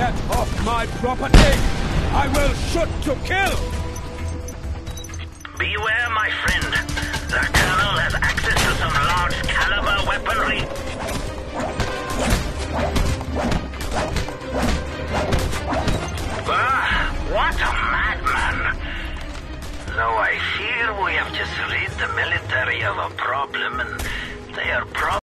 Get off my property! I will shoot to kill! Beware, my friend. The Colonel has access to some large caliber weaponry. Ah, what a madman! Though I fear we have just rid the military of a problem, and they are probably